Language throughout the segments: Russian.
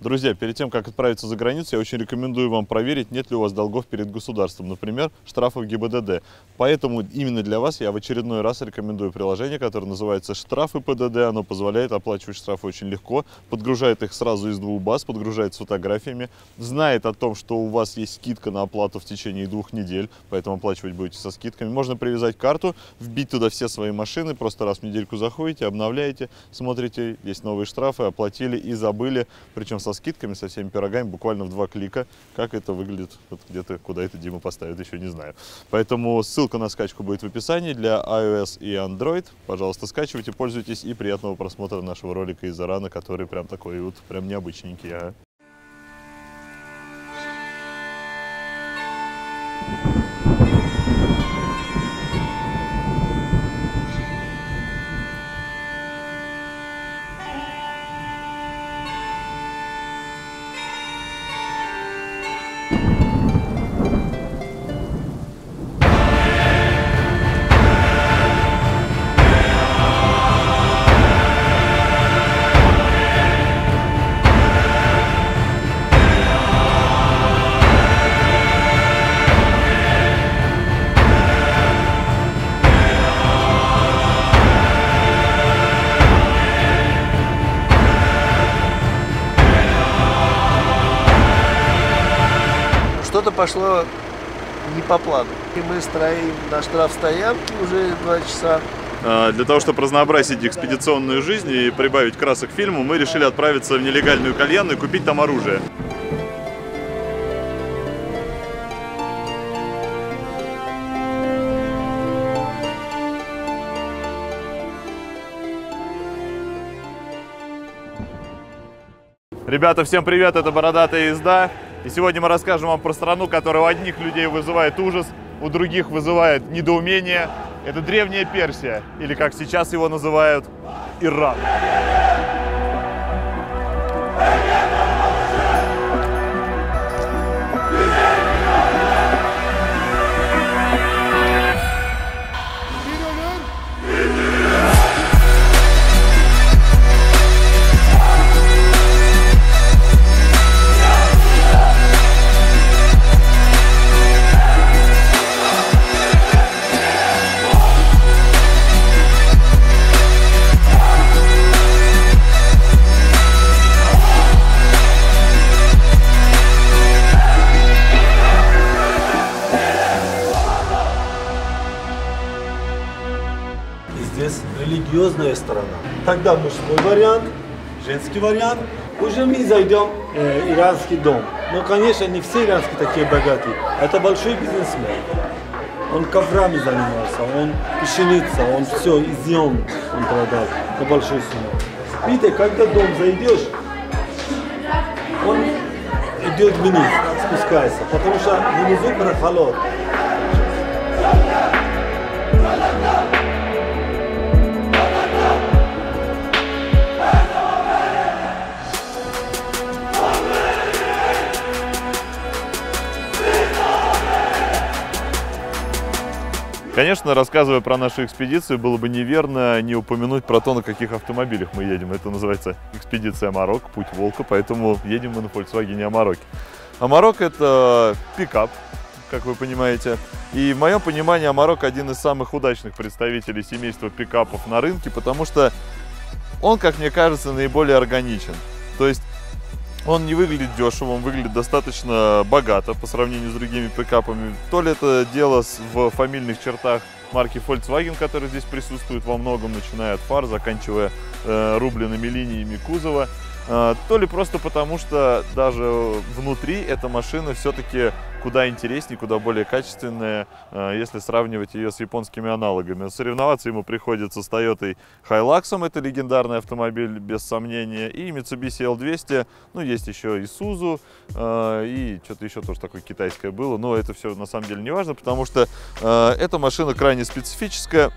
Друзья, перед тем, как отправиться за границу, я очень рекомендую вам проверить, нет ли у вас долгов перед государством, например, штрафов ГИБДД. Поэтому именно для вас я в очередной раз рекомендую приложение, которое называется «Штрафы ПДД». Оно позволяет оплачивать штрафы очень легко, подгружает их сразу из двух баз, подгружает с фотографиями, знает о том, что у вас есть скидка на оплату в течение двух недель, поэтому оплачивать будете со скидками. Можно привязать карту, вбить туда все свои машины, просто раз в недельку заходите, обновляете, смотрите, есть новые штрафы, оплатили и забыли, причем со скидками, со всеми пирогами, буквально в два клика. Как это выглядит, вот где-то, куда это Дима поставит, еще не знаю. Поэтому ссылка на скачку будет в описании для iOS и Android. Пожалуйста, скачивайте, пользуйтесь и приятного просмотра нашего ролика из Ирана, который прям такой вот, прям необычненький. Ага. Пошло не по плану. И мы строим на штрафстоянке уже два часа. А, Для того, чтобы разнообразить экспедиционную жизнь и прибавить красок фильму, мы решили отправиться в нелегальную кальянную и купить там оружие. Ребята, всем привет, это Бородатая езда. И сегодня мы расскажем вам про страну, которая у одних людей вызывает ужас, у других вызывает недоумение. Это Древняя Персия, или как сейчас его называют, Иран. Тогда мужской вариант, женский вариант. Уже мы зайдем э, иранский дом. Но, конечно, не все иранские такие богатые. Это большой бизнесмен. Он коврами занимался, он пшеница, он все, изъем он продал на большую сумму. Видите, когда дом зайдешь, он идет вниз, спускается, потому что внизу прохолод. Конечно, рассказывая про нашу экспедицию, было бы неверно не упомянуть про то, на каких автомобилях мы едем. Это называется экспедиция Амарок, путь волка, поэтому едем мы на Volkswagen Амароке. Амарок это пикап, как вы понимаете. И в моем понимании Амарок один из самых удачных представителей семейства пикапов на рынке, потому что он, как мне кажется, наиболее органичен. То есть он не выглядит дешево, он выглядит достаточно богато по сравнению с другими пикапами. То ли это дело в фамильных чертах марки Volkswagen, которые здесь присутствуют во многом, начиная от фар, заканчивая э, рубленными линиями кузова. Э, то ли просто потому, что даже внутри эта машина все-таки куда интереснее, куда более качественная, э, если сравнивать ее с японскими аналогами. Соревноваться ему приходится с Toyota Hilux, это легендарный автомобиль, без сомнения, и Mitsubishi L200, ну, есть еще Isuzu, э, и что-то еще тоже такое китайское было, но это все на самом деле не важно, потому что эта машина крайне специфическая,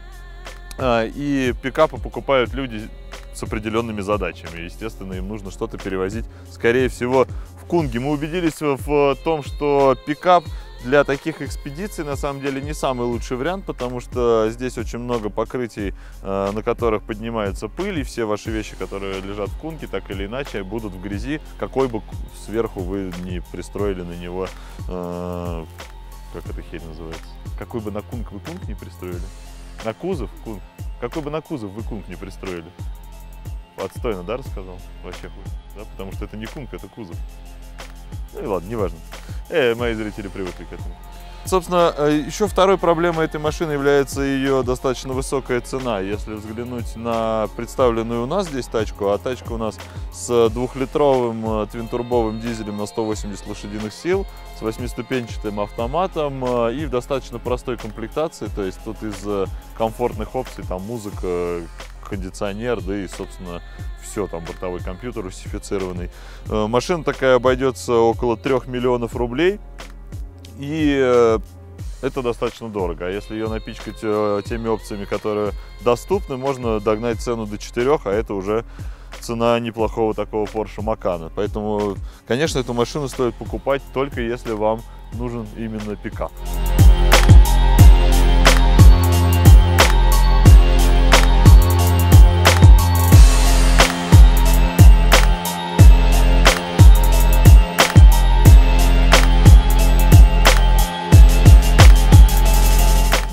и пикапы покупают люди с определенными задачами. Естественно, им нужно что-то перевозить, скорее всего, в Кунге. Мы убедились в том, что пикап для таких экспедиций на самом деле не самый лучший вариант, потому что здесь очень много покрытий, э, на которых поднимается пыль, и все ваши вещи, которые лежат в кунке, так или иначе будут в грязи, какой бы сверху вы не пристроили на него, э, как эта херь называется, какой бы на кунк вы кунк не пристроили, на кузов кунк, какой бы на кузов вы кунк не пристроили. Отстойно, да, рассказал? Вообще хуй, да? Потому что это не кунк, это кузов. Ну и ладно, неважно. Э, мои зрители привыкли к этому. Собственно, э, еще второй проблемой этой машины является ее достаточно высокая цена. Если взглянуть на представленную у нас здесь тачку, а тачка у нас с двухлитровым э, твинтурбовым дизелем на 180 лошадиных сил, с восьмиступенчатым автоматом э, и в достаточно простой комплектации, то есть тут из комфортных опций там музыка, кондиционер, да и, собственно, все, там бортовой компьютер русифицированный. Машина такая обойдется около 3 миллионов рублей. И э, это достаточно дорого. А если ее напичкать э, теми опциями, которые доступны, можно догнать цену до 4, а это уже цена неплохого такого Porsche Macan. Поэтому, конечно, эту машину стоит покупать только если вам нужен именно пикап.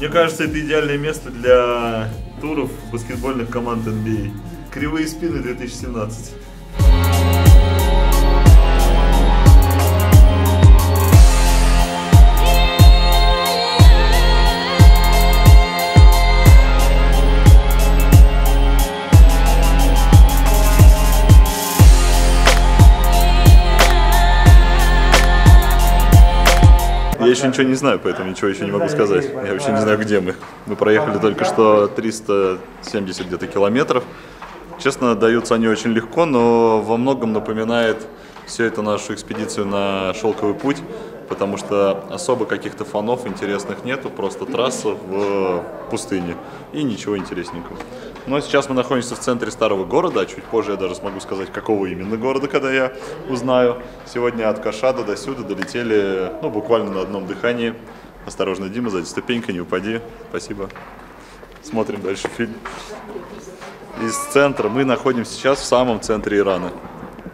Мне кажется, это идеальное место для туров баскетбольных команд NBA. Кривые спины 2017. Я еще ничего не знаю, поэтому ничего еще не могу сказать. Я вообще не знаю, где мы. Мы проехали только что 370 где-то километров. Честно, даются они очень легко, но во многом напоминает все это нашу экспедицию на Шелковый путь, потому что особо каких-то фонов интересных нету, просто трасса в пустыне и ничего интересненького. Но сейчас мы находимся в центре старого города, а чуть позже я даже смогу сказать, какого именно города, когда я узнаю. Сегодня от Кашада до сюда долетели, ну, буквально на одном дыхании. Осторожно, Дима, сзади ступенька, не упади. Спасибо. Смотрим дальше фильм. Из центра мы находимся сейчас в самом центре Ирана.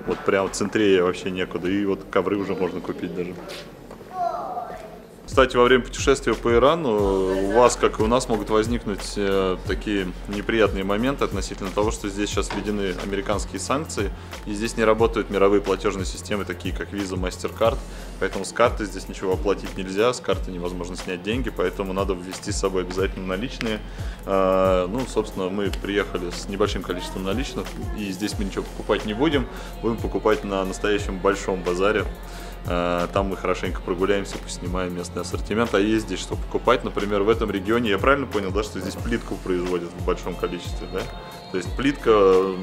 Вот прям в центре вообще некуда. И вот ковры уже можно купить даже. Кстати, во время путешествия по Ирану у вас, как и у нас, могут возникнуть э, такие неприятные моменты относительно того, что здесь сейчас введены американские санкции, и здесь не работают мировые платежные системы, такие как Visa, MasterCard, поэтому с карты здесь ничего оплатить нельзя, с карты невозможно снять деньги, поэтому надо ввести с собой обязательно наличные. Э, ну, собственно, мы приехали с небольшим количеством наличных, и здесь мы ничего покупать не будем, будем покупать на настоящем большом базаре. Э, там мы хорошенько прогуляемся, поснимаем местный ассортимент. А есть здесь что покупать. Например, в этом регионе, я правильно понял, да, что здесь плитку производят в большом количестве, да? То есть плитка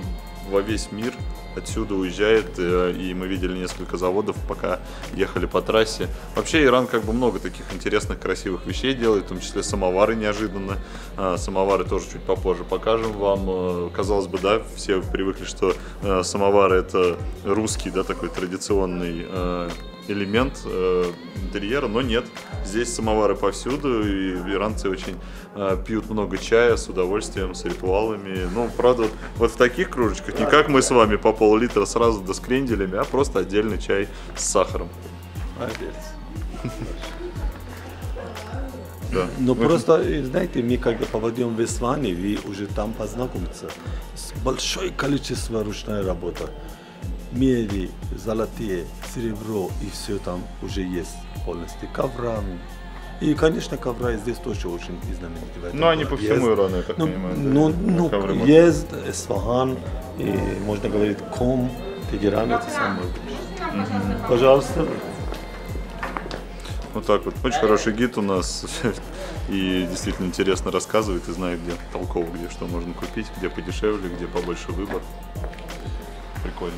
во весь мир отсюда уезжает, э, и мы видели несколько заводов, пока ехали по трассе. Вообще Иран как бы много таких интересных, красивых вещей делает, в том числе самовары неожиданно. А, самовары тоже чуть попозже покажем вам. Э, казалось бы, да, все привыкли, что самовары это русский, да, такой традиционный элемент э, интерьера, но нет. Здесь самовары повсюду, и иранцы очень э, пьют много чая с удовольствием, с ритуалами. Ну, правда, вот в таких кружечках, не как мы с вами по пол-литра сразу да с кренделями, а просто отдельный чай с сахаром. Молодец. Да. Но ну, просто, знаете, мы когда попадем в Исфане, вы уже там познакомиться с большое количество ручной работы меди, золотые, серебро и все там уже есть полностью. Коврами. И, конечно, ковра здесь тоже очень знаменитые. Ну, они по всему Ирану, я так ну, понимаю. Ну, да? ну есть Эсфахан, и можно говорить Ком, Тегеран, это самое Угу. Пожалуйста. Вот так вот. Очень хороший гид у нас. И действительно интересно рассказывает и знает, где толково, где что можно купить, где подешевле, где побольше выбор. Прикольно.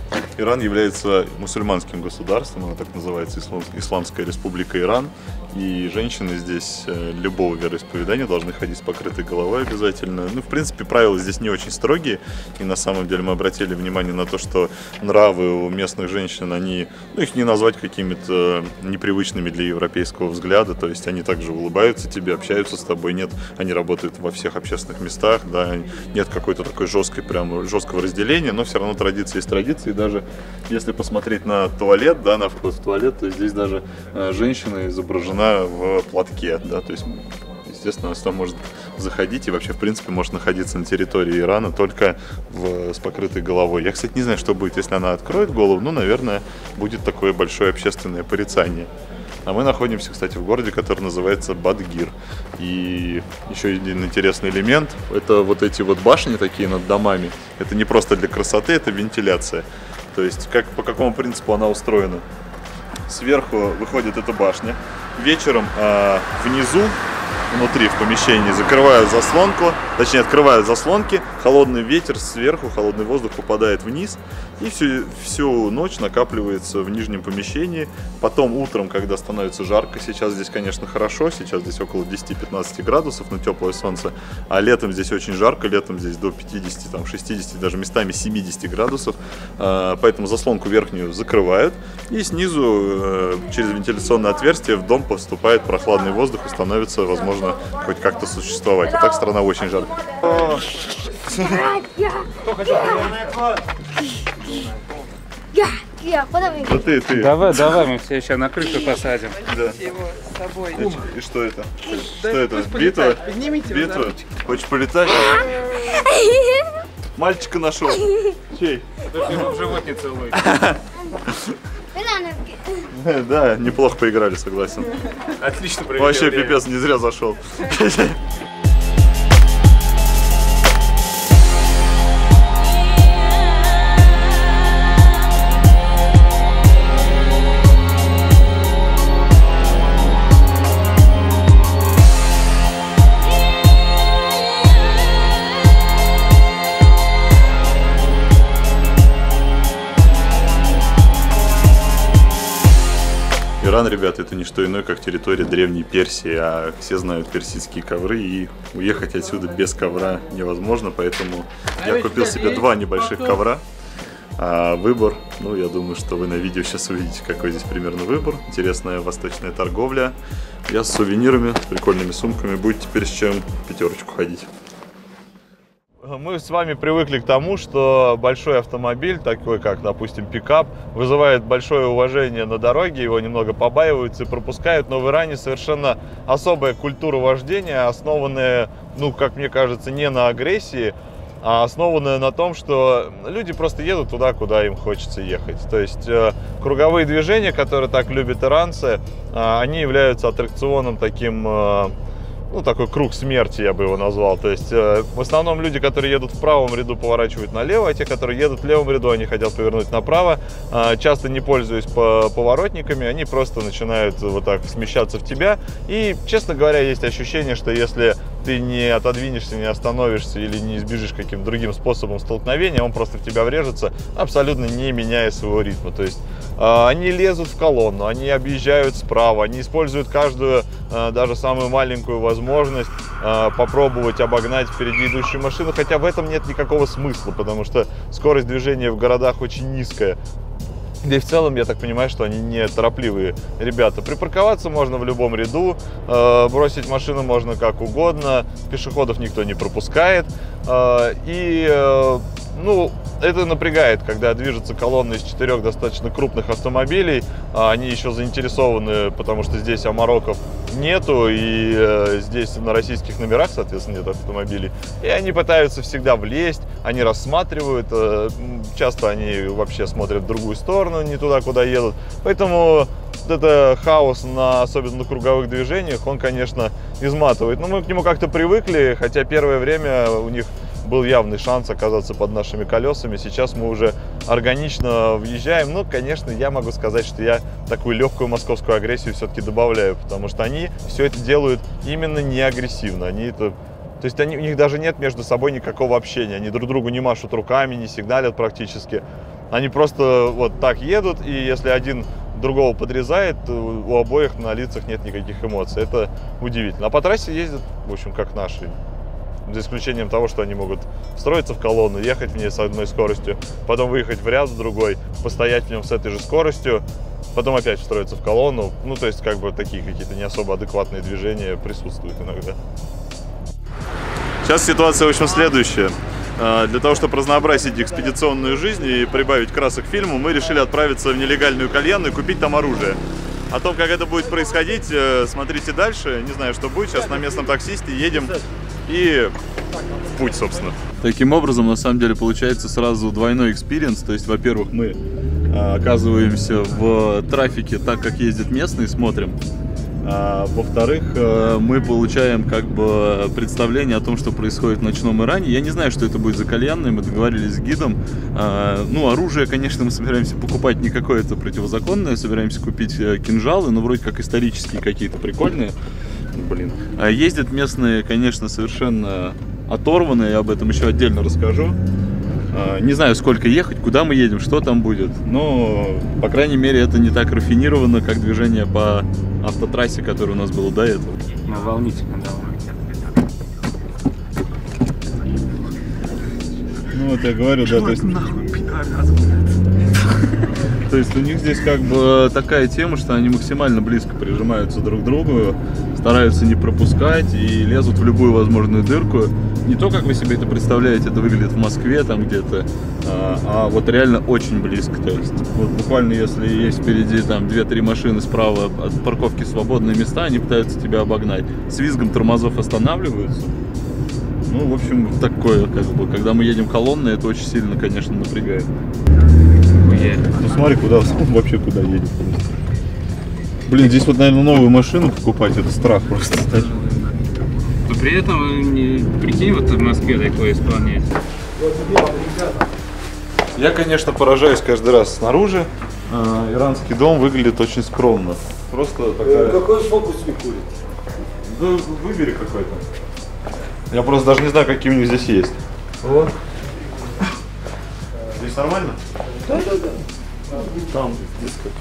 Иран является мусульманским государством, она так называется Ислам, Исламская республика Иран. И женщины здесь э, любого вероисповедания должны ходить с покрытой головой обязательно. Ну, в принципе, правила здесь не очень строгие. И на самом деле мы обратили внимание на то, что нравы у местных женщин, они, ну, их не назвать какими-то непривычными для европейского взгляда. То есть они также улыбаются тебе, общаются с тобой. Нет, они работают во всех общественных местах, да, нет какой-то такой жесткой, прям жесткого разделения, но все равно традиции есть традиции. Даже если посмотреть на туалет, да, на вход в туалет, то здесь даже э, женщина изображена в платке, да, то есть естественно, она может заходить и вообще, в принципе, может находиться на территории Ирана только в, с покрытой головой. Я, кстати, не знаю, что будет, если она откроет голову, ну, наверное, будет такое большое общественное порицание. А мы находимся, кстати, в городе, который называется Бадгир. И еще один интересный элемент – это вот эти вот башни такие над домами. Это не просто для красоты, это вентиляция. То есть как, по какому принципу она устроена. Сверху выходит эта башня. Вечером э, внизу внутри в помещении, закрывают заслонку, точнее открывают заслонки, холодный ветер сверху, холодный воздух попадает вниз и всю, всю ночь накапливается в нижнем помещении. Потом утром, когда становится жарко, сейчас здесь, конечно, хорошо, сейчас здесь около 10-15 градусов, но теплое солнце, а летом здесь очень жарко, летом здесь до 50, там, 60, даже местами 70 градусов, а, поэтому заслонку верхнюю закрывают и снизу э, через вентиляционное отверстие в дом поступает прохладный воздух и становится возможно можно хоть как-то существовать. А так страна очень жаркая. Да ты, ты. Давай, давай, мы все сейчас на крышу посадим. Да. его с собой. И, и что это? Да что это? Битва? Битва? Хочешь полетать? Мальчика нашел. Чей? Только его в живот не целуй. Банановки. Да, неплохо поиграли, согласен. Отлично провели Вообще время. пипец, не зря зашел. Иран, ребята, это не что иное, как территория древней Персии, а все знают персидские ковры, и уехать отсюда без ковра невозможно, поэтому я купил себе два небольших ковра. А выбор, ну, я думаю, что вы на видео сейчас увидите, какой здесь примерно выбор. Интересная восточная торговля. Я с сувенирами, прикольными сумками. Будет теперь с чем пятерочку ходить. Мы с вами привыкли к тому, что большой автомобиль, такой как, допустим, пикап, вызывает большое уважение на дороге, его немного побаиваются и пропускают, но в Иране совершенно особая культура вождения, основанная, ну, как мне кажется, не на агрессии, а основанная на том, что люди просто едут туда, куда им хочется ехать. То есть э, круговые движения, которые так любят иранцы, э, они являются аттракционом таким... Э, ну, такой круг смерти, я бы его назвал. То есть, э, в основном люди, которые едут в правом ряду, поворачивают налево, а те, которые едут в левом ряду, они хотят повернуть направо. Э, часто не пользуясь по поворотниками, они просто начинают вот так смещаться в тебя. И, честно говоря, есть ощущение, что если ты не отодвинешься, не остановишься или не избежишь каким-то другим способом столкновения, он просто в тебя врежется, абсолютно не меняя своего ритма. То есть э, они лезут в колонну, они объезжают справа, они используют каждую, э, даже самую маленькую возможность э, попробовать обогнать впереди идущую машину, хотя в этом нет никакого смысла, потому что скорость движения в городах очень низкая. Да и в целом, я так понимаю, что они не торопливые ребята. Припарковаться можно в любом ряду, э, бросить машину можно как угодно, пешеходов никто не пропускает. Э, и, э, ну, это напрягает, когда движется колонна из четырех достаточно крупных автомобилей. А они еще заинтересованы, потому что здесь амароков нету, и э, здесь на российских номерах, соответственно, нет автомобилей. И они пытаются всегда влезть, они рассматривают, э, часто они вообще смотрят в другую сторону, не туда, куда едут. Поэтому вот это хаос, на, особенно на круговых движениях, он, конечно, изматывает. Но мы к нему как-то привыкли, хотя первое время у них был явный шанс оказаться под нашими колесами. Сейчас мы уже органично въезжаем. Но, конечно, я могу сказать, что я такую легкую московскую агрессию все-таки добавляю, потому что они все это делают именно не агрессивно. Они это то есть они, у них даже нет между собой никакого общения. Они друг другу не машут руками, не сигналят практически. Они просто вот так едут, и если один другого подрезает, у обоих на лицах нет никаких эмоций. Это удивительно. А по трассе ездят, в общем, как наши. За исключением того, что они могут встроиться в колонну, ехать в ней с одной скоростью, потом выехать в ряд с другой, постоять в нем с этой же скоростью, потом опять встроиться в колонну. Ну, то есть, как бы такие какие-то не особо адекватные движения присутствуют иногда. Сейчас ситуация, в общем, следующая. А, Для того, чтобы разнообразить экспедиционную жизнь и прибавить красок фильму, мы решили отправиться в нелегальную кальянную и купить там оружие. О том, как это будет происходить, э, смотрите дальше. Не знаю, что будет. Сейчас на местном таксисте едем и в путь, собственно. Таким образом, на самом деле, получается сразу двойной experience. То есть, во-первых, мы а, оказываемся в трафике так, как ездят местные, смотрим. А, во-вторых, э, мы получаем как бы представление о том, что происходит в ночном Иране. Я не знаю, что это будет за кальянная, мы договорились с гидом. А, Ну, оружие, конечно, мы собираемся покупать не какое-то противозаконное, собираемся купить э, кинжалы, но вроде как исторические какие-то прикольные. Блин. А Ездят местные, конечно, совершенно оторванные, я об этом еще отдельно расскажу. А, Не знаю, сколько ехать, куда мы едем, что там будет. Но, по крайней мере, это не так рафинировано, как движение по автотрассе, которое у нас было до этого. Ну, волнительно, да. Ну вот я говорю, да, то есть... То есть у них здесь как бы такая тема, что они максимально близко прижимаются друг к другу, стараются не пропускать и лезут в любую возможную дырку. Не то, как вы себе это представляете, это выглядит в Москве там где-то, а, а вот реально очень близко. То есть вот буквально если есть впереди там 2-3 машины справа от парковки свободные места, они пытаются тебя обогнать. С визгом тормозов останавливаются. Ну, в общем, такое, как бы, когда мы едем колонной, это очень сильно, конечно, напрягает. Ну смотри, куда вообще куда едет. Блин, здесь вот, наверное, новую машину покупать, это страх просто. Но при этом, не, прикинь, вот в Москве такое исполнять. Я, конечно, поражаюсь каждый раз снаружи. А, Иранский дом выглядит очень скромно. Просто такая... Какой фокус не курит? Да выбери какой-то. Я просто даже не знаю, какие у них здесь есть. Вот. Здесь нормально? Там, как.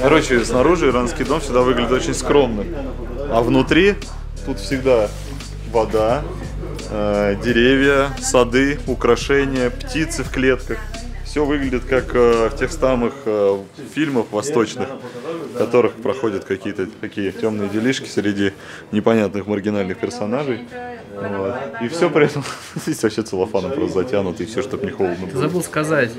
Короче, снаружи иранский дом всегда выглядит очень скромно. А внутри тут всегда вода, э, деревья, сады, украшения, птицы в клетках. Все выглядит как э, в тех самых э, фильмах восточных, в которых проходят какие-то такие темные делишки среди непонятных маргинальных персонажей. Вот. И все при этом здесь вообще целлофаном просто затянуто, и все, чтобы не холодно было. Забыл сказать,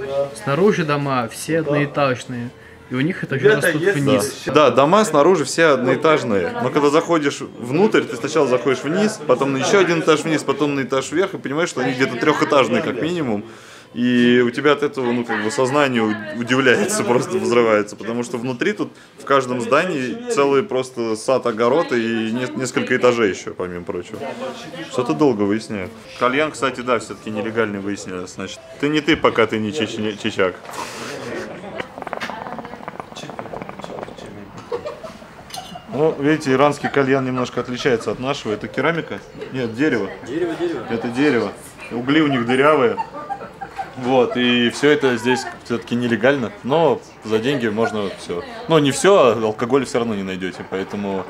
снаружи дома все одноэтажные, и у них это же растут вниз. Да, дома снаружи все одноэтажные. Но когда заходишь внутрь, ты сначала заходишь вниз, потом на еще один этаж вниз, потом на этаж вверх, и понимаешь, что они где-то трехэтажные как минимум. И у тебя от этого, ну, как бы сознание удивляется, просто взрывается. Потому что внутри тут в каждом здании целый просто сад огород и не- несколько этажей еще, помимо прочего. Что-то долго выясняют. Кальян, кстати, да, все-таки нелегальный выяснилось. Значит, ты не ты, пока ты не чеч- чечак. Ну, видите, иранский кальян немножко отличается от нашего. Это керамика? Нет, дерево. Дерево, дерево. Это дерево. Угли у них дырявые. Вот, и все это здесь все-таки нелегально, но за деньги можно все. Но не все, а алкоголь все равно не найдете. Поэтому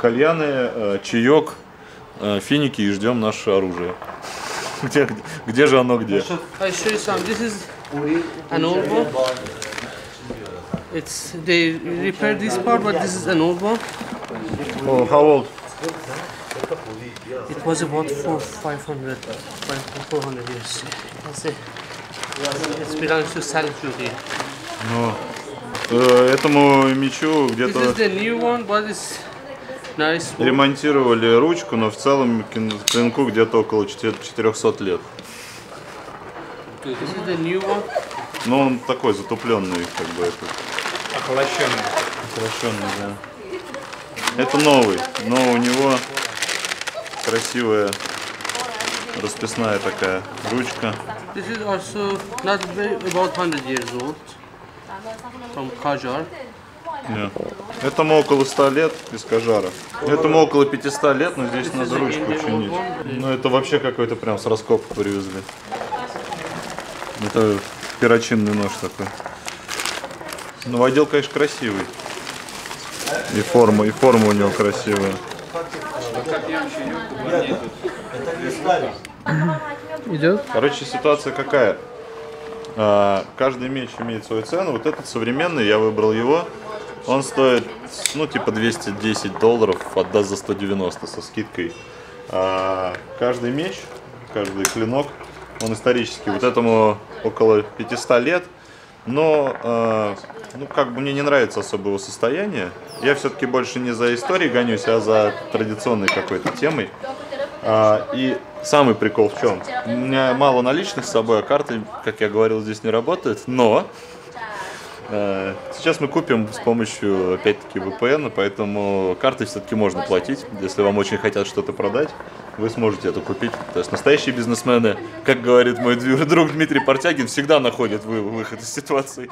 кальяны, э, чаек, э, финики и ждем наше оружие. Где, где, где же оно где? I show you some. This is an old one. It's they repaired this part, but this is an old one. Oh, how old? It was about four, 500, 400 years. That's it. It belongs to Seljuki. Э, этому мечу где-то nice. ремонтировали ручку, но в целом клинку где-то около 4- 400 лет. Но он такой затупленный, как бы это. Охолощенный. Охлажденный, да. Это новый, но у него красивая расписная такая ручка. This is also not very, about 100 years old. From Qajar. Да. Этому около 100 лет без кожара. Этому около 500 лет, но здесь надо ручку чинить. Ну это вообще какой-то прям с раскопок привезли. Это перочинный нож такой. Новодел, конечно, красивый. И форма, и форма у него красивая. Идет? Короче, ситуация какая? А, каждый меч имеет свою цену. Вот этот современный, я выбрал его. Он стоит, ну, типа 210 долларов, отдаст за 190 со скидкой. А, каждый меч, каждый клинок, он исторический. Вот этому около 500 лет. Но, э, ну, как бы мне не нравится особо его состояние. Я все-таки больше не за историей гонюсь, а за традиционной какой-то темой. А, и самый прикол в чем? У меня мало наличных с собой, а карты, как я говорил, здесь не работают. Но э, сейчас мы купим с помощью, опять-таки, VPN, поэтому карты все-таки можно платить. Если вам очень хотят что-то продать, вы сможете это купить. То есть настоящие бизнесмены, как говорит мой друг Дмитрий Портягин, всегда находят вы- выход из ситуации.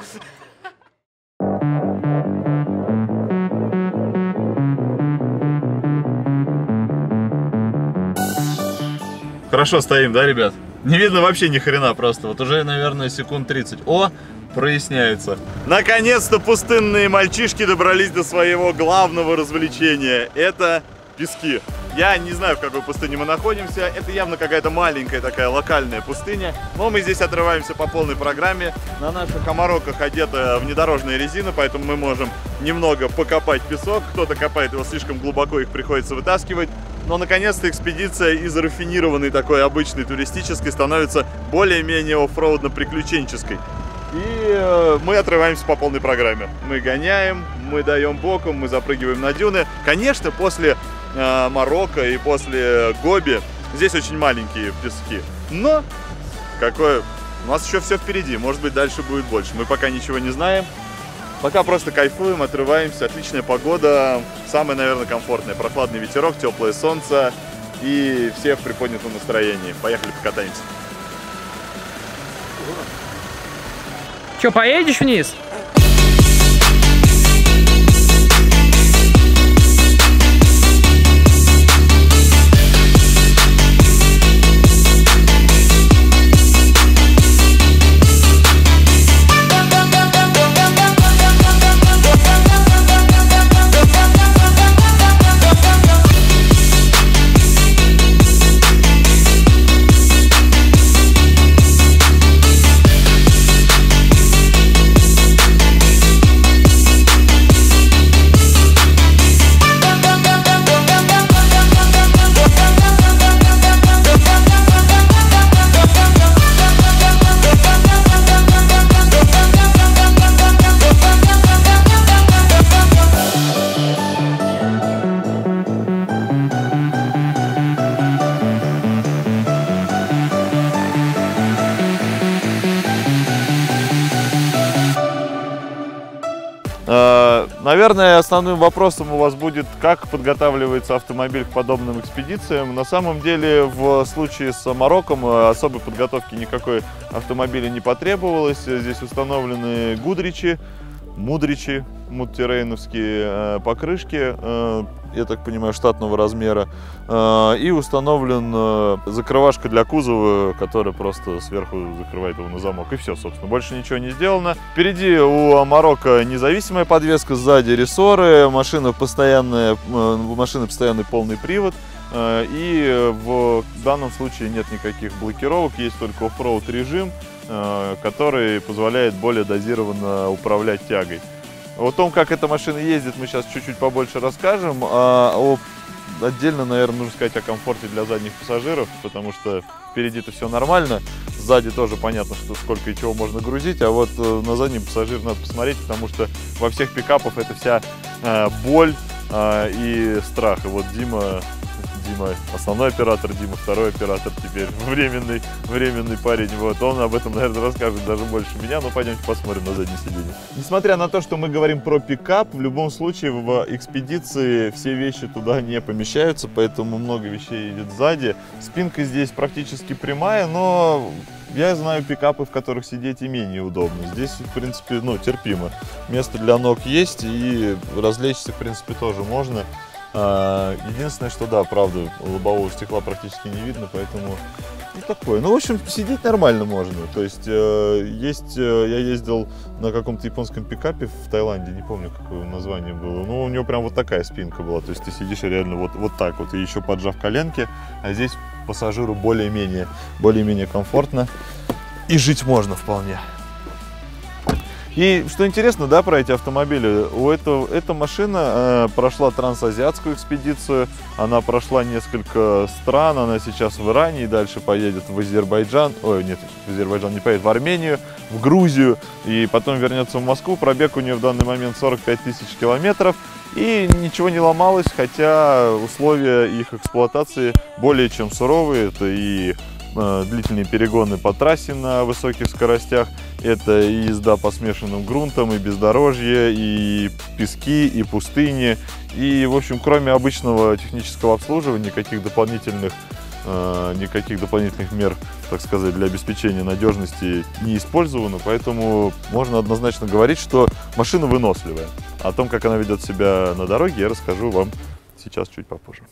Хорошо стоим, да, ребят? Не видно вообще ни хрена просто. Вот уже, наверное, секунд 30. О, проясняется. Наконец-то пустынные мальчишки добрались до своего главного развлечения. Это пески. Я не знаю, в какой пустыне мы находимся. Это явно какая-то маленькая такая локальная пустыня. Но мы здесь отрываемся по полной программе. На наших омороках одета внедорожная резина, поэтому мы можем немного покопать песок. Кто-то копает его слишком глубоко, их приходится вытаскивать. Но наконец-то экспедиция из рафинированной такой обычной туристической становится более-менее оффроудно-приключенческой. И э, мы отрываемся по полной программе. Мы гоняем, мы даем боком, мы запрыгиваем на дюны. Конечно, после э, Марокко и после Гоби здесь очень маленькие пески. Но какое... У нас еще все впереди, может быть дальше будет больше. Мы пока ничего не знаем. Пока просто кайфуем, отрываемся, отличная погода, самая, наверное, комфортная. Прохладный ветерок, теплое солнце и все в приподнятом настроении. Поехали покатаемся. Че, поедешь вниз? Наверное, основным вопросом у вас будет, как подготавливается автомобиль к подобным экспедициям. На самом деле, в случае с Марокком э, особой подготовки никакой автомобиля не потребовалось. Здесь установлены гудричи, мудричи, мудтерейновские э, покрышки, э, я так понимаю, штатного размера. Э, И установлен закрывашка для кузова, которая просто сверху закрывает его на замок. И все, собственно, больше ничего не сделано. Впереди у Марокко независимая подвеска, сзади рессоры, машина постоянная, у машины постоянный полный привод. И в данном случае нет никаких блокировок, есть только оффроуд режим, который позволяет более дозированно управлять тягой. О том, как эта машина ездит, мы сейчас чуть-чуть побольше расскажем. А о, отдельно, наверное, нужно сказать о комфорте для задних пассажиров, потому что впереди-то все нормально, сзади тоже понятно, что сколько и чего можно грузить, а вот э, на заднем пассажире надо посмотреть, потому что во всех пикапах это вся э, боль э, и страх. И вот Дима, Дима основной оператор, Дима второй оператор теперь, временный, временный парень, вот, он об этом, наверное, расскажет даже больше меня, но пойдемте посмотрим на заднее сиденье. Несмотря на то, что мы говорим про пикап, в любом случае в экспедиции все вещи туда не помещаются, поэтому много вещей едет сзади. Спинка здесь практически прямая, но я знаю пикапы, в которых сидеть и менее удобно. Здесь, в принципе, ну, терпимо. Место для ног есть, и развлечься, в принципе, тоже можно. А, Единственное, что да, правда, лобового стекла практически не видно, поэтому Ну, такое. Ну, в общем, сидеть нормально можно. То есть, э, есть, э, я ездил на каком-то японском пикапе в Таиланде, не помню, какое название было. Ну, у него прям вот такая спинка была. То есть, ты сидишь реально вот, вот так вот, и еще поджав коленки, а здесь пассажиру более-менее, более-менее комфортно. И жить можно вполне. И что интересно, да, про эти автомобили, у этого, эта машина э, прошла трансазиатскую экспедицию, она прошла несколько стран, она сейчас в Иране и дальше поедет в Азербайджан, ой, нет, в Азербайджан не поедет, в Армению, в Грузию, и потом вернется в Москву. Пробег у нее в данный момент 45 тысяч километров, и ничего не ломалось, хотя условия их эксплуатации более чем суровые, это и длительные перегоны по трассе на высоких скоростях, это и езда по смешанным грунтам, и бездорожье, и пески, и пустыни. И, в общем, кроме обычного технического обслуживания, никаких дополнительных, э, никаких дополнительных мер, так сказать, для обеспечения надежности не использовано. Поэтому можно однозначно говорить, что машина выносливая. О том, как она ведет себя на дороге, я расскажу вам сейчас чуть попозже.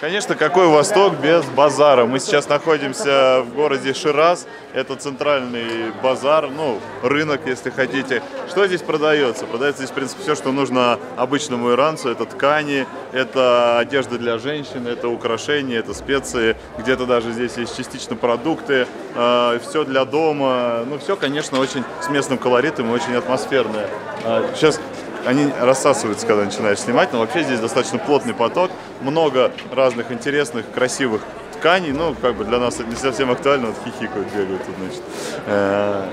Конечно, какой Восток без базара? Мы сейчас находимся в городе Шираз. Это центральный базар, ну, рынок, если хотите. Что здесь продается? Продается здесь, в принципе, все, что нужно обычному иранцу. Это ткани, это одежда для женщин, это украшения, это специи. Где-то даже здесь есть частично продукты. Э, все для дома. Ну, все, конечно, очень с местным колоритом и очень атмосферное. Э, сейчас они рассасываются, когда начинаешь снимать, но вообще здесь достаточно плотный поток, много разных интересных, красивых тканей, ну, как бы для нас это не совсем актуально, вот хихикают, бегают тут, значит. Э,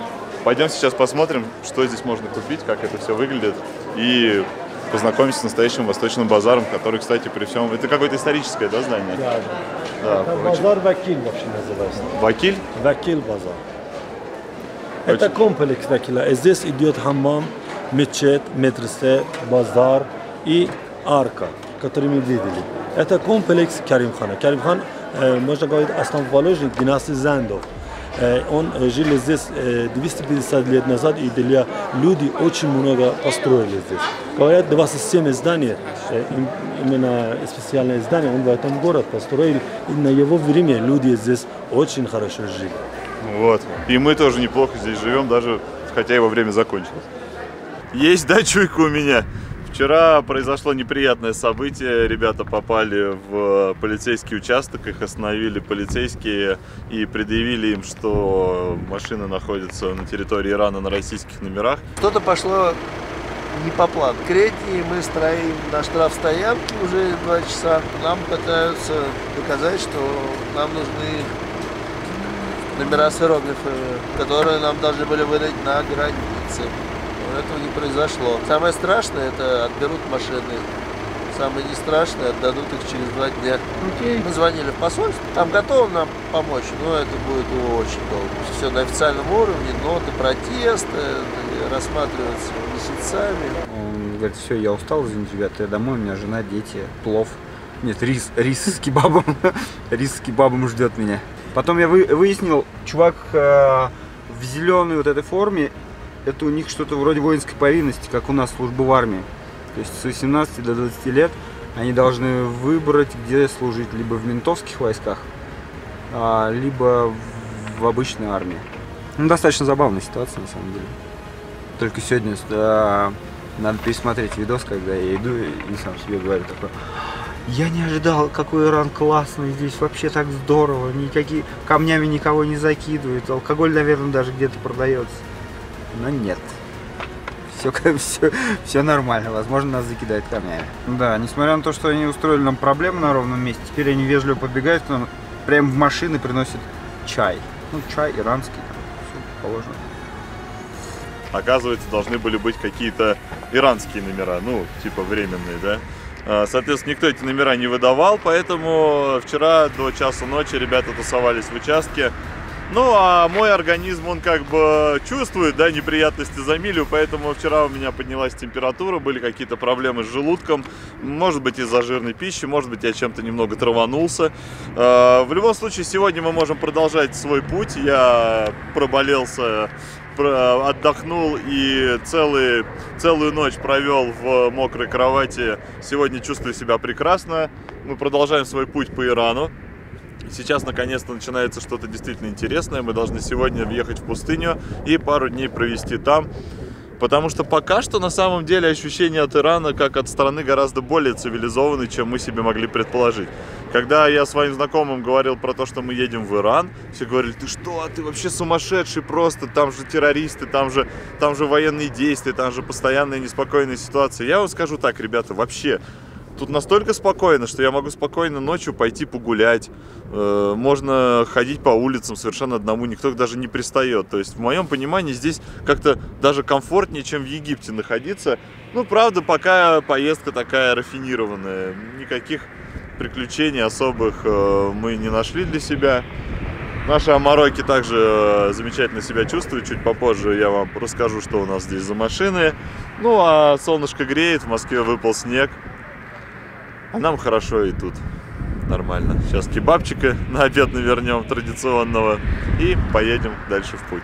Пойдем сейчас посмотрим, что здесь можно купить, как это все выглядит, и познакомимся с настоящим восточным базаром, который, кстати, при всем... Это какое-то историческое, да, здание? Да, Да, очень- базар Вакиль вообще называется. Вакиль? Вакиль базар. Это комплекс Вакиля. Здесь идет хаммам, мечеть, медресе, базар и арка, который мы видели. Это комплекс Каримхана. Каримхан, э, можно говорить, основоположник династии Зандов. Э, Он э, жил здесь э, 250 лет назад, и для люди очень много построили здесь. Говорят, 27 зданий, им- именно специальное здание, он в этом город построил, и на его время люди здесь очень хорошо жили. Вот. И мы тоже неплохо здесь живем, даже хотя его время закончилось. Есть, да, чуйка у меня? Вчера произошло неприятное событие. Ребята попали в полицейский участок, их остановили полицейские и предъявили им, что машина находится на территории Ирана на российских номерах. Что-то пошло не по плану. В Кретии мы строим на штрафстоянке уже два часа. Нам пытаются доказать, что нам нужны номера с иероглифами, которые нам должны были выдать на границе. Но этого не произошло. Самое страшное это отберут машины. Самое не страшное отдадут их через два дня. Мы звонили в посольство, там готовы нам помочь, но это будет очень долго. Все на официальном уровне, ноты протеста, э, рассматриваться месяцами. Он говорит, все, я устал, извините, ребята, я домой, у меня жена, дети, плов. Нет, рис, рис с кебабом. рис с кебабом ждет меня. Потом я вы- выяснил, чувак э, в зеленой вот этой форме, это у них что-то вроде воинской повинности, как у нас служба в армии. То есть с 18 до 20 лет они должны выбрать, где служить, либо в ментовских войсках, а, либо в- обычной армии. Ну, достаточно забавная ситуация, на самом деле. Только сегодня э, надо пересмотреть видос, когда я иду и сам себе говорю такой. Я не ожидал, какой Иран классный, здесь вообще так здорово, никакие камнями никого не закидывают, алкоголь, наверное, даже где-то продается. Но нет. Все, все, все нормально, возможно, нас закидают камнями. Да, несмотря на то, что они устроили нам проблему на ровном месте, теперь они вежливо подбегают к нам, прямо в машины приносят чай. Ну, чай иранский, там, все положено. Оказывается, должны были быть какие-то иранские номера, ну, типа временные, да. А, Соответственно, никто эти номера не выдавал, поэтому вчера до часа ночи ребята тусовались в участке. Ну, а мой организм, он как бы чувствует, да, неприятности за милю, поэтому вчера у меня поднялась температура, были какие-то проблемы с желудком, может быть из-за жирной пищи, может быть я чем-то немного траванулся. А, В любом случае, сегодня мы можем продолжать свой путь. Я проболелся, про- отдохнул и целый, целую ночь провел в мокрой кровати. Сегодня чувствую себя прекрасно. Мы продолжаем свой путь по Ирану. Сейчас наконец-то начинается что-то действительно интересное. Мы должны сегодня въехать в пустыню и пару дней провести там. Потому что пока что на самом деле ощущение от Ирана как от страны гораздо более цивилизованной, чем мы себе могли предположить. Когда я своим знакомым говорил про то, что мы едем в Иран, все говорили, ты что, а ты вообще сумасшедший просто, там же террористы, там же, там же военные действия, там же постоянная неспокойная ситуация. Я вам скажу так, ребята, вообще, Тут настолько спокойно, что я могу спокойно ночью пойти погулять. Э, можно ходить по улицам совершенно одному, никто даже не пристает. То есть, в моем понимании, здесь как-то даже комфортнее, чем в Египте находиться. Ну, правда, пока поездка такая рафинированная. Никаких приключений особых э, мы не нашли для себя. Наши амароки также э, замечательно себя чувствуют. Чуть попозже я вам расскажу, что у нас здесь за машины. Ну, а солнышко греет, в Москве выпал снег. А нам хорошо и тут. Нормально. Сейчас кебабчика на обед навернем традиционного и поедем дальше в путь.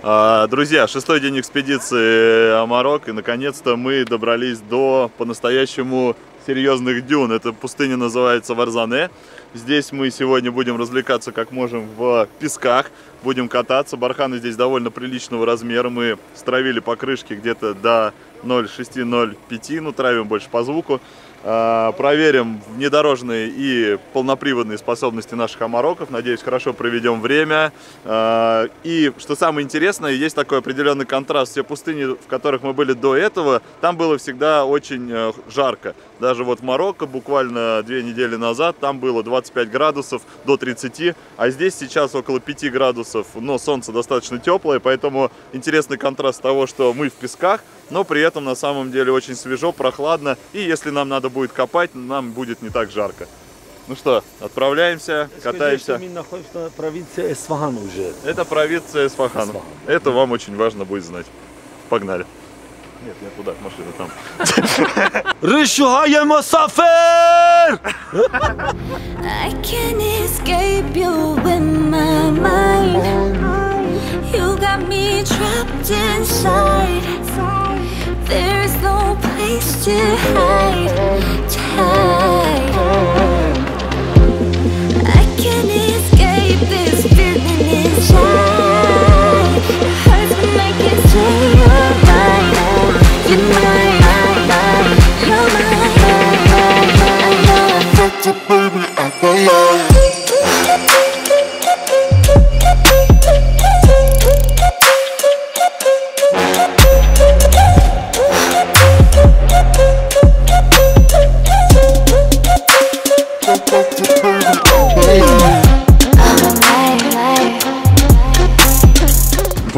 А, друзья, шестой день экспедиции Амарок, и наконец-то мы добрались до по-настоящему серьезных дюн. Эта пустыня называется Варзане. Здесь мы сегодня будем развлекаться как можем в песках, будем кататься. Барханы здесь довольно приличного размера. Мы стравили покрышки где-то до 0,6-0,5, ну травим больше по звуку. А, проверим внедорожные и полноприводные способности наших амароков. Надеюсь, хорошо проведем время. А, и, что самое интересное, есть такой определенный контраст. Все пустыни, в которых мы были до этого, там было всегда очень э, жарко. Даже вот в Марокко буквально две недели назад там было 25 градусов до 30, а здесь сейчас около 5 градусов, но солнце достаточно теплое, поэтому интересный контраст того, что мы в песках, но при этом на самом деле очень свежо, прохладно, и если нам надо будет копать, нам будет не так жарко. Ну что, отправляемся, катаемся. Мы находимся в провинции Эсфахан уже. Это провинция Эсфахан. Эсфахан. Это вам очень важно будет знать. Погнали. Нет, я туда, машина там. Рышугай Мусафир! I can't escape you in my mind. You got me trapped inside. There's no place to hide, to hide. I can't escape this feeling inside. It hurts when I can't say you're mine. You're mine. You're mine. I baby. I don't know.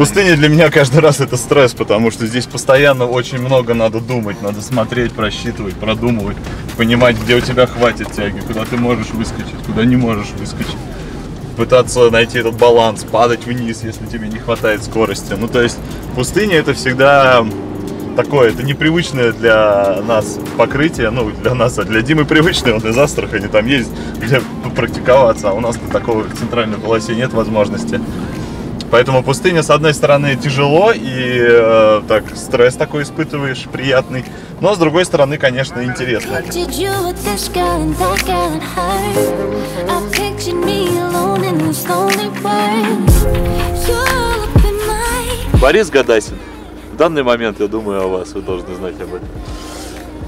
Пустыня для меня каждый раз это стресс, потому что здесь постоянно очень много надо думать, надо смотреть, просчитывать, продумывать, понимать, где у тебя хватит тяги, куда ты можешь выскочить, куда не можешь выскочить. Пытаться найти этот баланс, падать вниз, если тебе не хватает скорости. Ну, то есть пустыня это всегда такое, это непривычное для нас покрытие, ну, для нас, а для Димы привычное, он из Астрахани там есть, где практиковаться, а у нас такого в центральной полосе нет возможности. Поэтому пустыня, с одной стороны, тяжело и э, так стресс такой испытываешь приятный, но с другой стороны, конечно, интересно. Борис Гадасин. В данный момент я думаю о вас, вы должны знать об этом.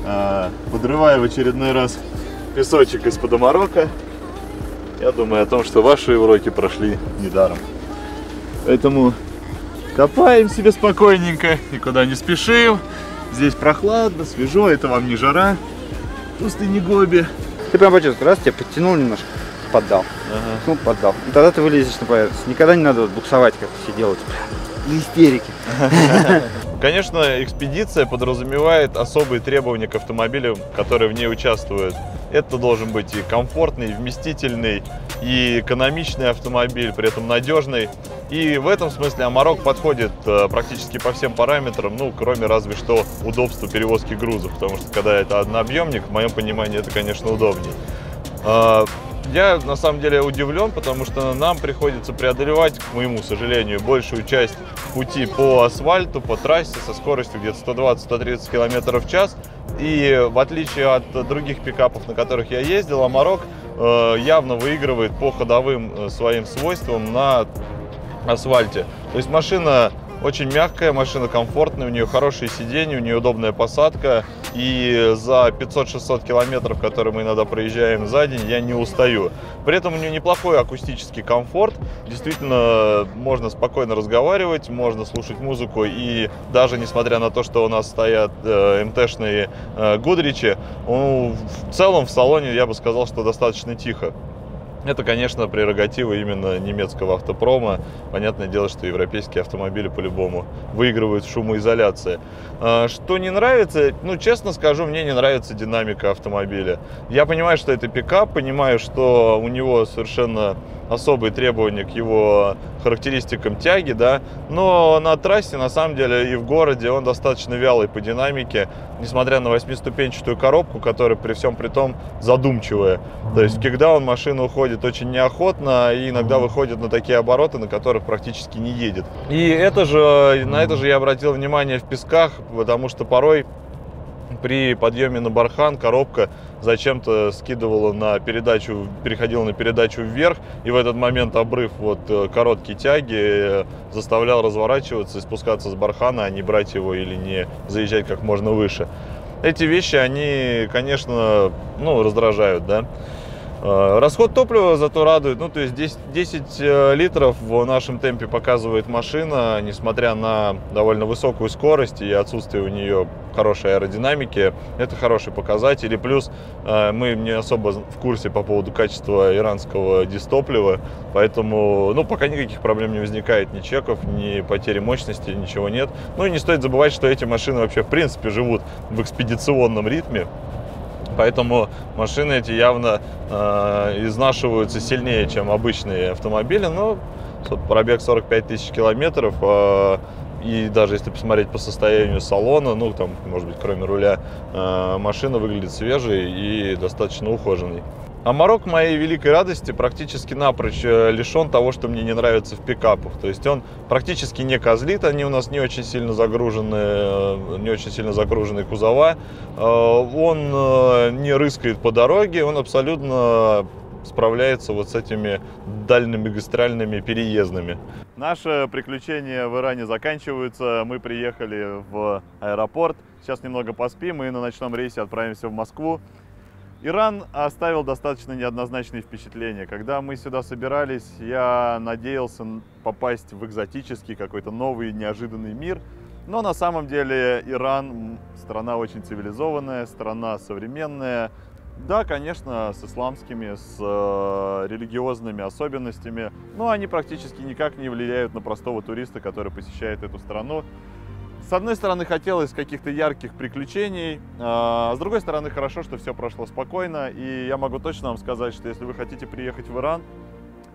А, подрываю в очередной раз песочек из-под. Я думаю о том, что ваши уроки прошли недаром. Поэтому копаем себе спокойненько, никуда не спешим. Здесь прохладно, свежо, это вам не жара. Пустыни Гоби. Ты прям почувствовал, раз тебя подтянул немножко, поддал. Ну, поддал. И тогда ты вылезешь на поверхность. Никогда не надо вот буксовать, как все делают. На истерике. Конечно, экспедиция подразумевает особые требования к автомобилям, которые в ней участвуют. Это должен быть и комфортный, и вместительный, и экономичный автомобиль, при этом надежный. И в этом смысле Амарок подходит э, практически по всем параметрам, ну, кроме разве что удобства перевозки грузов, потому что когда это однообъемник, в моем понимании это, конечно, удобнее. Я на самом деле удивлен, потому что нам приходится преодолевать, к моему сожалению, большую часть пути по асфальту, по трассе со скоростью где-то 120-130 км в час. И в отличие от других пикапов, на которых я ездил, Амарок э, явно выигрывает по ходовым э, своим свойствам на асфальте. То есть машина очень мягкая, машина комфортная, у нее хорошие сиденья, у нее удобная посадка. И за 500-600 километров, которые мы иногда проезжаем за день, я не устаю. При этом у нее неплохой акустический комфорт. Действительно, можно спокойно разговаривать, можно слушать музыку. И даже несмотря на то, что у нас стоят э, МТшные э, Гудричи, ну, в целом в салоне я бы сказал, что достаточно тихо. Это, конечно, прерогатива именно немецкого автопрома. Понятное дело, что европейские автомобили по-любому выигрывают в шумоизоляции. А, что не нравится, ну, честно скажу, мне не нравится динамика автомобиля. Я понимаю, что это пикап, понимаю, что у него совершенно особые требования к его характеристикам тяги, да, но на трассе, на самом деле, и в городе он достаточно вялый по динамике, несмотря на восьмиступенчатую коробку, которая при всем при том задумчивая. То есть в кикдаун машина уходит очень неохотно и иногда выходит на такие обороты, на которых практически не едет. И это же, на это же я обратил внимание в песках, потому что порой при подъеме на бархан коробка зачем-то скидывала на передачу, переходила на передачу вверх, и в этот момент обрыв вот э, короткие тяги э, заставлял разворачиваться и спускаться с бархана, а не брать его или не заезжать как можно выше. Эти вещи, они, конечно, ну, раздражают, да. Э, расход топлива зато радует, ну то есть 10, 10 э, литров в нашем темпе показывает машина, несмотря на довольно высокую скорость и отсутствие у нее хорошей аэродинамики, это хороший показатель. И плюс э, мы не особо в курсе по поводу качества иранского дистоплива, поэтому ну, пока никаких проблем не возникает, ни чеков, ни потери мощности, ничего нет. Ну и не стоит забывать, что эти машины вообще в принципе живут в экспедиционном ритме, Поэтому машины эти явно э, изнашиваются сильнее, чем обычные автомобили. Но пробег 45 тысяч километров. Э, и даже если посмотреть по состоянию салона, ну там, может быть, кроме руля, э, машина выглядит свежей и достаточно ухоженной. А Марок моей великой радости практически напрочь э, лишен того, что мне не нравится в пикапах. То есть он практически не козлит, они у нас не очень сильно загружены, э, не очень сильно загруженные кузова. Э, он не рыскает по дороге, он абсолютно справляется вот с этими дальними гастральными переездами. Наши приключения в Иране заканчиваются. Мы приехали в аэропорт. Сейчас немного поспим и на ночном рейсе отправимся в Москву. Иран оставил достаточно неоднозначные впечатления. Когда мы сюда собирались, я надеялся попасть в экзотический какой-то новый неожиданный мир. Но на самом деле Иран страна очень цивилизованная, страна современная. Да, конечно, с исламскими, с э, религиозными особенностями, но они практически никак не влияют на простого туриста, который посещает эту страну. С одной стороны, хотелось каких-то ярких приключений, а с другой стороны, хорошо, что все прошло спокойно, и я могу точно вам сказать, что если вы хотите приехать в Иран,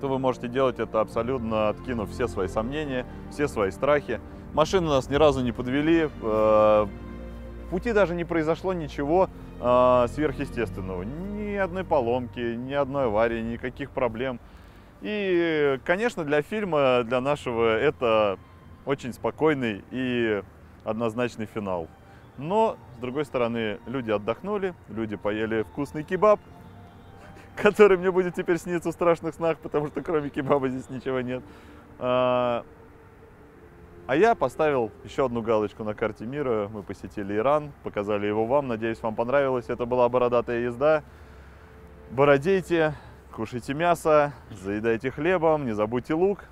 то вы можете делать это абсолютно откинув все свои сомнения, все свои страхи. Машины нас ни разу не подвели, э, в пути даже не произошло ничего э, сверхъестественного. Ни одной поломки, ни одной аварии, никаких проблем. И, конечно, для фильма, для нашего, это очень спокойный и однозначный финал. Но, с другой стороны, люди отдохнули, люди поели вкусный кебаб, который мне будет теперь сниться в страшных снах, потому что кроме кебаба здесь ничего нет. А, а я поставил еще одну галочку на карте мира. Мы посетили Иран, показали его вам. Надеюсь, вам понравилось. Это была бородатая езда. Бородейте, кушайте мясо, заедайте хлебом, не забудьте лук.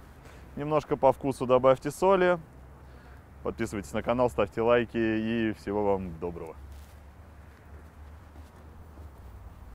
Немножко по вкусу добавьте соли. Подписывайтесь на канал, ставьте лайки и всего вам доброго.